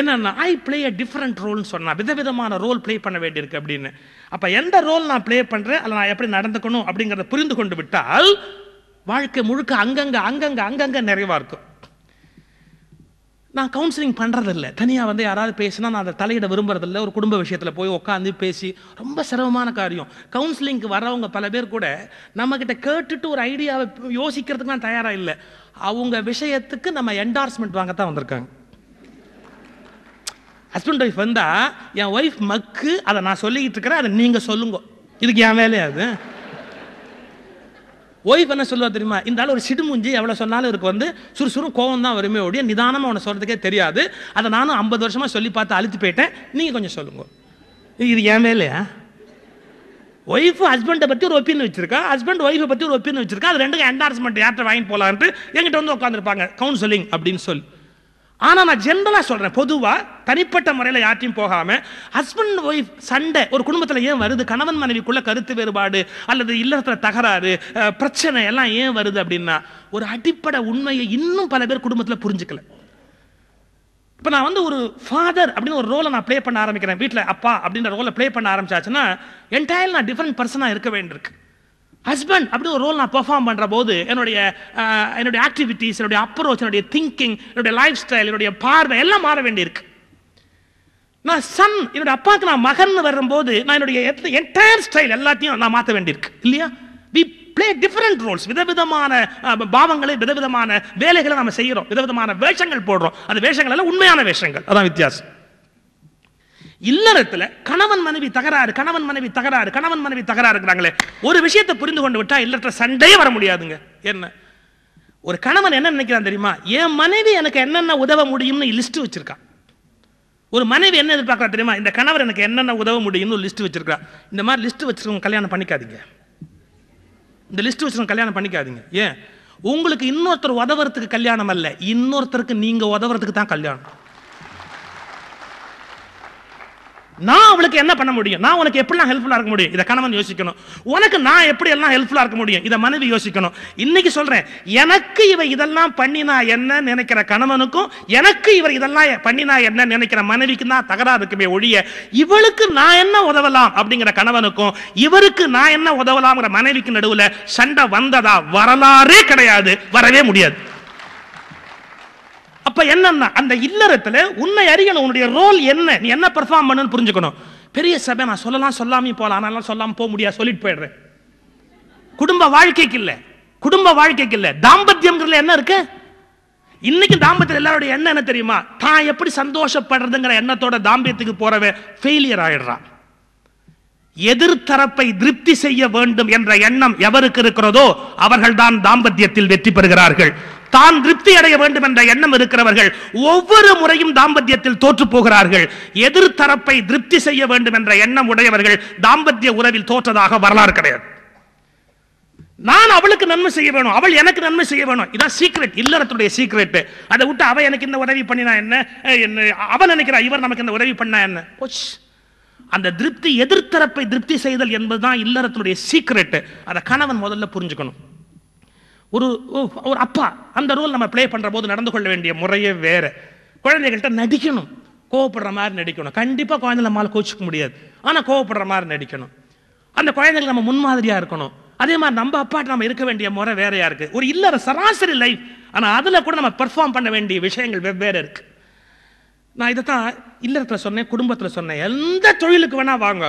என்னன்னா I play a different ரோல்னு சொன்னால் விதவிதமான ரோல் ப்ளே பண்ண வேண்டியிருக்கு அப்படின்னு. அப்போ எந்த ரோல் நான் ப்ளே பண்ணுறேன் அதில் நான் எப்படி நடந்துக்கணும் அப்படிங்கிறத புரிந்து கொண்டு விட்டால் வாழ்க்கை முழுக்க அங்கங்கே அங்கங்கே அங்கங்கே நிறைவாக இருக்கும். நான் கவுன்சிலிங் பண்ணுறதில்ல தனியாக வந்து யாராவது பேசினா நான் அதை தலையிட விரும்புறதில்ல. ஒரு குடும்ப விஷயத்தில் போய் உட்காந்து பேசி ரொம்ப சிரமமான காரியம். கவுன்சிலிங்க்கு வரவங்க பல பேர் கூட நம்மக்கிட்ட கேட்டுட்டு ஒரு ஐடியாவை யோசிக்கிறதுக்கு நான் தயாராக இல்லை. அவங்க விஷயத்துக்கு நம்ம என்டார்ஸ்மெண்ட் தான் வந்திருக்காங்க. ஹஸ்பண்ட் ஒய்ஃப் வந்தால் என் ஒய்ஃப் மக்கு அதை நான் சொல்லிக்கிட்டு இருக்கிறேன் அதை நீங்கள் சொல்லுங்க. இதுக்கு என் வேலையா அது? ஒய்ஃப் என்ன சொல்லுவா தெரியுமா? இந்த ஆள் ஒரு சிடுமுஞ்சி எவ்வளோ சொன்னாலும் இருக்கு வந்து சுறுசுறு கோவம் தான் வருமே ஒழிய நிதானமாக உன சொல்கிறதுக்கே தெரியாது. அதை நானும் ஐம்பது வருஷமாக சொல்லி பார்த்து அழுத்து போயிட்டேன். நீங்கள் கொஞ்சம் சொல்லுங்க. இது என் வேலையா? ஒய்ஃப் ஹஸ்பண்டை பற்றி ஒரு ஒப்பீனியன் வச்சிருக்கா? ஹஸ்பண்ட் ஒய்ஃபை பற்றி ஒரு ஒப்பீனியன் வச்சிருக்கா? அது ரெண்டுக்கும் என்டார்ஸ்மெண்ட் யார்கிட்ட வாங்கிட்டு போகலான்ட்டு எங்கிட்ட வந்து உட்காந்துருப்பாங்க கவுன்சிலிங் அப்படின்னு சொல்லி. ஆனால் நான் ஜென்ரலாக சொல்கிறேன் பொதுவாக தனிப்பட்ட முறையில் யார்ட்டையும் போகாமல் ஹஸ்பண்ட் ஒய்ஃப் சண்டை ஒரு குடும்பத்தில் ஏன் வருது? கணவன் மனைவிக்குள்ள கருத்து வேறுபாடு அல்லது இல்லத்தில் தகராறு பிரச்சனை எல்லாம் ஏன் வருது அப்படின்னா ஒரு அடிப்படை உண்மையை இன்னும் பல பேர் குடும்பத்தில் புரிஞ்சுக்கல. இப்போ நான் வந்து ஒரு ஃபாதர் அப்படின்னு ஒரு ரோலை நான் ப்ளே பண்ண ஆரம்பிக்கிறேன். வீட்டில் அப்பா அப்படின்ற ரோலை ப்ளே பண்ண ஆரம்பிச்சாச்சுன்னா என்டையர் நான் டிஃப்ரெண்ட் பர்சனாக இருக்க வேண்டியிருக்கு. ஹஸ்பண்ட் அப்படி ஒரு ரோல் நான் பெர்ஃபார்ம் பண்ணுற போது என்னுடைய என்னுடைய ஆக்டிவிட்டீஸ் என்னுடைய அப்ரோச் என்னுடைய திங்கிங் என்னுடைய லைஃப் ஸ்டைல் என்னுடைய பார்வை எல்லாம் மாற வேண்டியிருக்கு. நான் சன் என்னுடைய அப்பாவுக்கு நான் மகன் வரும்போது நான் என்னுடைய என்டையர் ஸ்டைல் எல்லாத்தையும் நான் மாற்ற வேண்டியிருக்கு. இல்லையா? வி ப்ளே டிஃப்ரெண்ட் ரோல்ஸ் விதவிதமான பாவங்களை விதவிதமான வேலைகளை நம்ம செய்கிறோம் விதவிதமான வேஷங்கள் போடுறோம். அந்த வேஷங்கள் எல்லாம் உண்மையான வேஷங்கள். அதான் வித்தியாசம். இல்லறத்துல கணவன் மனைவி தகராறு கணவன் மனைவி தகராறு கணவன் மனைவி தகராறுங்கிறாங்களே ஒரு விஷயத்தை புரிந்து கொண்டு விட்டா இல்லற்ற சண்டையே வர முடியாதுங்க. என்ன? ஒரு கணவன் என்ன நினைக்கிறான் தெரியுமா? என் மனைவி எனக்கு என்னென்ன உதவ முடியும்னு லிஸ்ட் வச்சிருக்கான். ஒரு மனைவி என்ன எதிர்பார்க்கறா தெரியுமா? இந்த கணவர் எனக்கு என்னென்ன உதவ முடியும்னு லிஸ்ட் வச்சிருக்கா இந்த மாதிரி லிஸ்ட் வச்சிருக்கவங்க கல்யாணம் பண்ணிக்காதீங்க. இந்த லிஸ்ட் வச்சிருக்கவங்க கல்யாணம் பண்ணிக்காதீங்க. ஏன்? உங்களுக்கு இன்னொருத்தர் உதவுறதுக்கு கல்யாணம் அல்ல. இன்னொருத்தருக்கு நீங்க உதவுறதுக்கு தான் கல்யாணம். நான் அவளுக்கு என்ன பண்ண முடியும்? நான் உனக்கு எப்படிலாம் ஹெல்ப்ஃபுல்லாக இருக்க முடியும்? இதை கணவன் யோசிக்கணும். உனக்கு நான் எப்படி எல்லாம் ஹெல்ப்ஃபுல்லாக இருக்க முடியும்? இதை மனைவி யோசிக்கணும். இன்னைக்கு சொல்றேன் எனக்கு இவ இதெல்லாம் பண்ணினா என்ன நினைக்கிற கணவனுக்கும் எனக்கு இவர் இதெல்லாம் பண்ணினா என்ன நினைக்கிற மனைவிக்கு தான் தகராறு இருக்குமே ஒழிய இவளுக்கு நான் என்ன உதவலாம் அப்படிங்கிற கணவனுக்கும் இவருக்கு நான் என்ன உதவலாம்ங்கிற மனைவிக்கு நடுவில் சண்டை வந்ததா வரலாறே கிடையாது. வரவே முடியாது. அப்ப என்னன்னா அந்த இல்லறத்துல உன்னை அறியணும் உன்னுடைய ரோல் என்ன? நீ என்ன பெர்ஃபார்ம் பண்ணுன்னு புரிஞ்சுக்கணும். பெரிய சபை நான் சொல்லலாம் சொல்லாமையும் போகலாம் ஆனாலும் சொல்லாமல் போக முடியாது சொல்லிட்டு போயிடுறேன். குடும்ப வாழ்க்கைக்கு இல்லை. குடும்ப வாழ்க்கைக்கு இல்லை. தாம்பத்தியம்ங்கிறதுல என்ன இருக்கு? இன்னைக்கு தாம்பத்தியம் எல்லாருடைய எண்ணம் என்ன தெரியுமா? தான் எப்படி சந்தோஷப்படுறதுங்கிற எண்ணத்தோட தாம்பத்தியத்துக்கு போறவன் ஃபெயிலியர் ஆயிடுறான். எதிர்த்தரப்பை திருப்தி செய்ய வேண்டும் என்ற எண்ணம் எவருக்கு இருக்கிறதோ அவர்கள்தான் தாம்பத்தியத்தில் வெற்றி பெறுகிறார்கள். தான் திருப்தி அடைய வேண்டும் என்ற எண்ணம் இருக்கிறவர்கள் ஒவ்வொரு முறையும் தாம்பத்தியத்தில் தோற்று போகிறார்கள். எதிர்த்தரப்பை திருப்தி செய்ய வேண்டும் என்ற எண்ணம் உடையவர்கள் தாம்பத்திய உறவில் தோற்றதாக வரலாறு கிடையாது. நான் அவளுக்கு நன்மை செய்ய வேணும் அவள் எனக்கு நன்மை செய்ய வேணும். இதான் சீக்ரெட் இல்லறத்துடைய சீக்ரெட் அதை விட்டு அவ எனக்கு இந்த உதவி பண்ணினா என்ன? என்ன அவன் நினைக்கிறா இவர் நமக்கு இந்த உதவி பண்ணா என்ன? அந்த திருப்தி எதிர்த்தரப்பை திருப்தி செய்தல் என்பதுதான் இல்லறத்தினுடைய சீக்ரெட்டு அதை கணவன் முதல்ல புரிஞ்சுக்கணும். ஒரு ஒரு அப்பா அந்த ரோல் நம்ம ப்ளே பண்ணுற போது நடந்து கொள்ள வேண்டிய முறையே வேறு. குழந்தைகள்கிட்ட நடிக்கணும். கோவப்படுற மாதிரி நடிக்கணும். கண்டிப்பாக குழந்தை நம்மளால் கோச்சிக்க முடியாது. ஆனால் கோவப்படுற மாதிரி நடிக்கணும். அந்த குழந்தைகள் நம்ம முன்மாதிரியாக இருக்கணும். அதே மாதிரி நம்ம அப்பாட்டு நம்ம இருக்க வேண்டிய முறை வேறையாக இருக்குது ஒரு இல்லற சராசரி லைஃப் ஆனால் அதில் கூட நம்ம பெர்ஃபார்ம் பண்ண வேண்டிய விஷயங்கள் வெவ்வேறு இருக்குது நான் இதை தான் இல்லறத்தில் சொன்னேன் குடும்பத்தில் சொன்னேன். எந்த தொழிலுக்கு வேணால் வாங்க.